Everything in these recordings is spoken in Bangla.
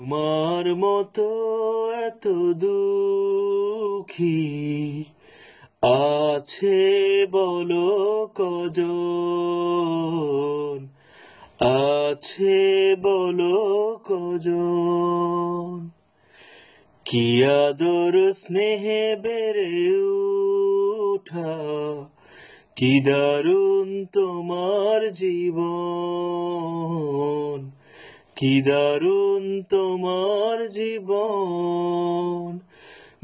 তোমার মতো এত দুঃখী আছে বলো কজন? আছে বলো কজন? কি আদর স্নেহে বেড়ে উঠা? কি দারুণ তোমার জীবন? কি দারুণ তোমার জীবন।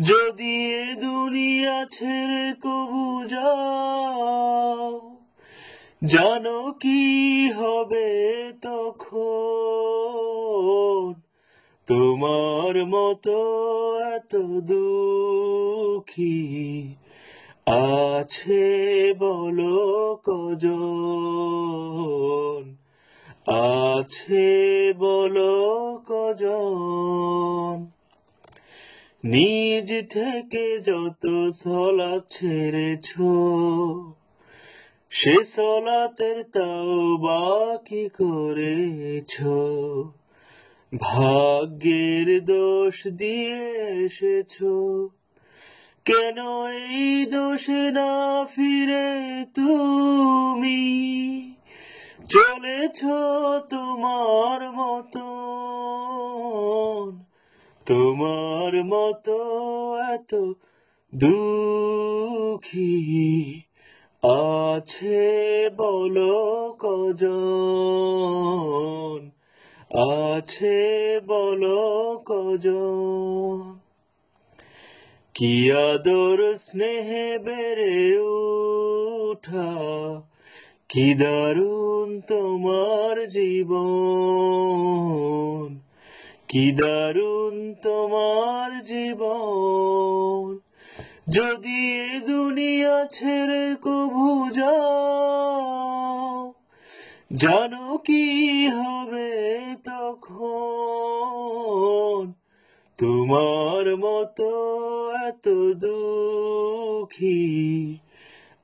যদি এ দুনিয়া ছেড়ে কবু যাও, জানো কি হবে তখন। তোমার মতো এত দুঃখী আছে বলো কজন। আছে বলো কজন? নিজ থেকে যত সলা ছেড়েছ, সে সলাতের তাও বাকি করেছ। ভাগ্যের দোষ দিয়ে এসেছ, কেন এই দোষে না ফিরে তুমি তোমার মতো তোমার মতো এত দুঃখী আছে বলো কজন, আছে বলো কজন। কি আদর স্নেহে বেড়ে উঠা কি দারুণ তোমার জীবন, কি দারুণ তোমার জীবন। যদি এ দুনিয়া ছেড়ে কভু যাও, জানো কি হবে তখন। তোমার মতো এত দুঃখী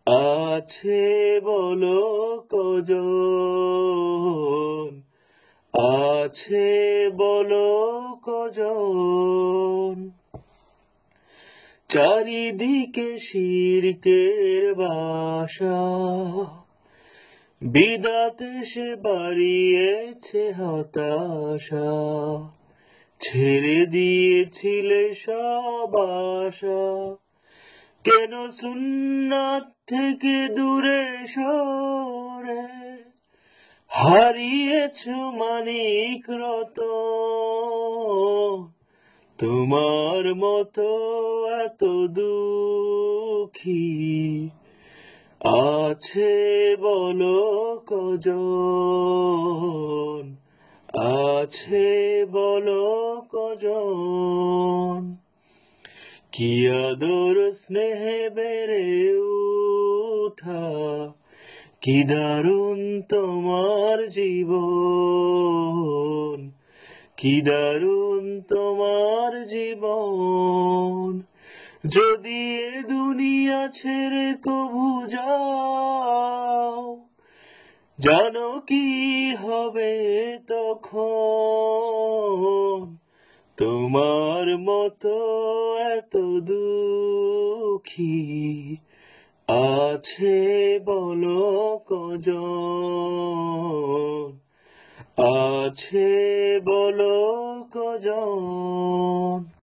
আছে বলো কজন? আছে বলো কজন? চারিদিকে শিরকের বাসা। বিদাতে সে বাড়িয়েছে হতাশা। ছেড়ে দিয়েছিলে সব আশা। কেন সুন্নাত থেকে দূরে সরে? হারিয়েছ মানিক রত তোমার মতো এত দুঃখী আছে বলো কজন? আছে বলো কজন? কি আদর স্নেহে বেড়ে উঠা কি দারুণ তোমার জীবন কি দারুণ তোমার জীবন। যদি এ দুনিয়া ছেড়ে কভু যাও, জানো কি হবে তখন। তোমার মতো এত দুঃখী আছে বলো কজন? আছে বলো কজন?